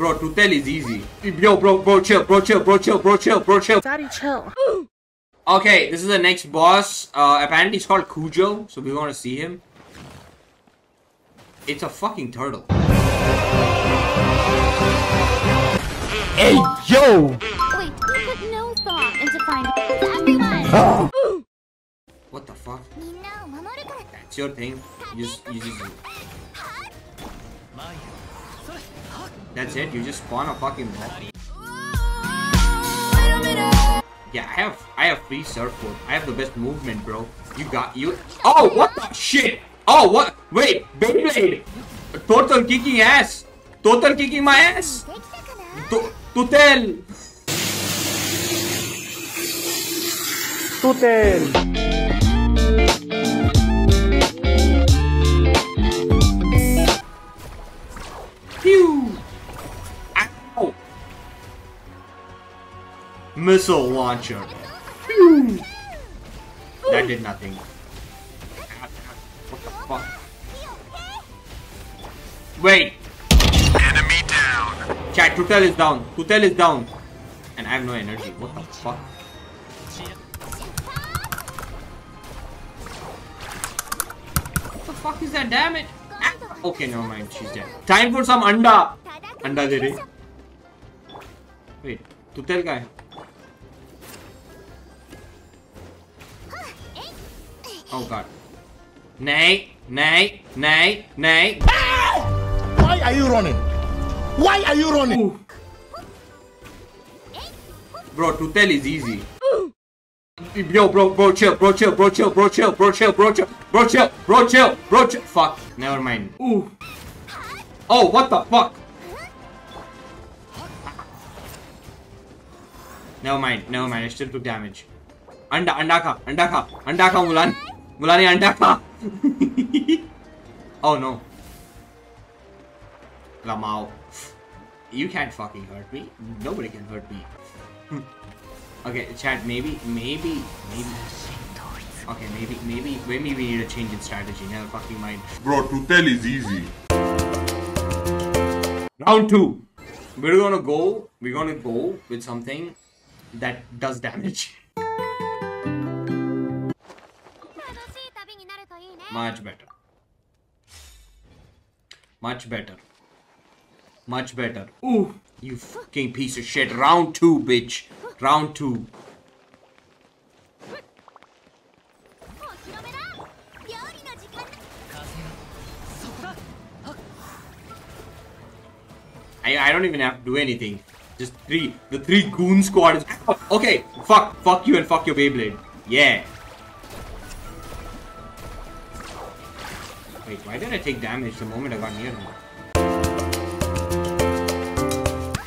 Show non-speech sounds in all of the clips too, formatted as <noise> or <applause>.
Bro, Tutel is easy. Yo, bro, bro, chill, bro, chill, bro, chill, bro, chill, bro, chill. Daddy, chill. okay, this is the next boss. Uh, apparently he's called Cujo, so we want to see him. It's a fucking turtle. Hey, yo! Wait, you put no thought into finding everyone! What the fuck? That's your thing. You just, you just... <laughs> That's it? You just spawn a fucking mob? Yeah, I have I have free surfboard. I have the best movement, bro. You got you. Oh, what the shit? Oh, what? Wait, Beyblade. Total kicking ass. Total kicking my ass. To Total. Missile launcher. Pew. That did nothing. What the fuck? Wait. Enemy down. Chat, Tutel is down. Tutel is down. And I have no energy. What the fuck? What the fuck is that? Damn it. Ah, Okay, never mind. She's dead. Time for some anda. Anda de re. Wait, Tutel guy. Oh god. Nay, nay, nay, nay. Why are you running? Why are you running? Ooh. Bro, Tutel is easy. Yo, bro, bro, chill, bro, chill, bro, chill, bro, chill, bro, chill, bro, chill, bro, chill, bro, chill, bro, chill. Fuck, never mind. Ooh. Oh, what the fuck? Never mind, never mind. I still took damage. Anda, anda ka, anda ka, anda ka, Mulan. Mulani, anda ka. <laughs> oh no. Lamau. You can't fucking hurt me. Nobody can hurt me. <laughs> okay, chat, maybe, maybe, maybe. Okay, maybe, maybe, maybe we need a change in strategy. Never fucking mind. Bro, Tutel is easy. Round two. We're gonna go, we're gonna go with something that does damage. <laughs> much better much better much better ooh you fucking piece of shit round two bitch round two I, I don't even have to do anything. Just three. The three goon squad is... Okay, fuck. Fuck you and fuck your Beyblade. Yeah. Wait, why did I take damage the moment I got near him?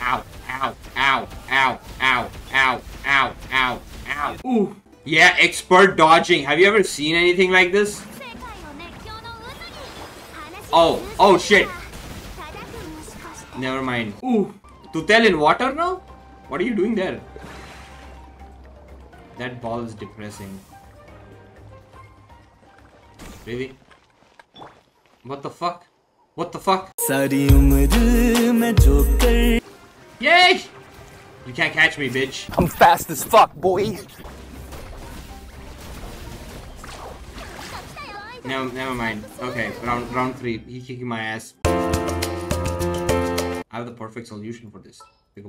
Ow, ow, ow, ow, ow, ow, ow, ow, ow. Ooh. Yeah, expert dodging. Have you ever seen anything like this? Oh, oh shit. Never mind. Ooh. tell in water now? What are you doing there? That ball is depressing. Really? What the fuck? What the fuck? Yay! You can't catch me, bitch. I'm fast as fuck, boy. No, never mind. Okay, round round three. He kicking my ass. I have the perfect solution for this. Uh,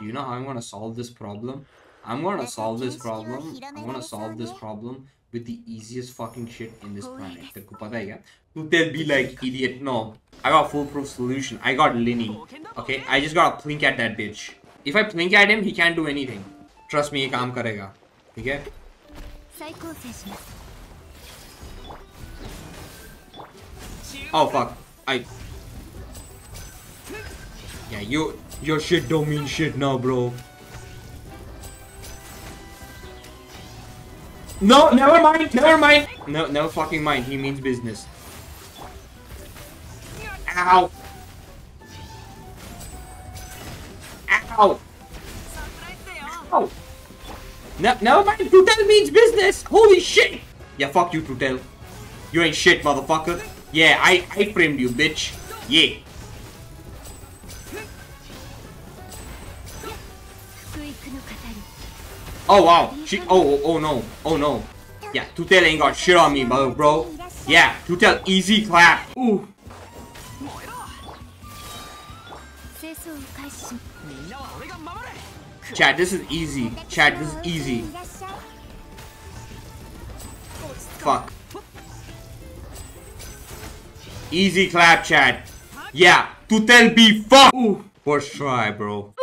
do you know how I'm gonna solve this problem? I'm gonna solve this problem. I'm gonna solve this problem with the easiest fucking shit in this planet. The को They'll be like idiot. No, I got foolproof solution. I got Lyney. Okay, I just gotta plink at that bitch. If I plink at him, he can't do anything. Trust me, he'll करेगा. ठीक Oh fuck! I. Yeah, you your shit don't mean shit now, bro. No, never mind, never mind. No, never fucking mind. He means business. Ow. Ow. Ow. No, never mind. Tutel means business. Holy shit. Yeah, fuck you, Tutel. You ain't shit, motherfucker. Yeah, I, I framed you, bitch. Yeah. Oh, wow. She... Oh, oh, oh, no. Oh, no. Yeah, Tutel ain't got shit on me, bro. bro. Yeah, Tutel, easy clap. Ooh. Chad, this is easy. Chad, this is easy. Fuck. Easy clap, Chad. Yeah, Tutel be fuck. Ooh. First try, bro.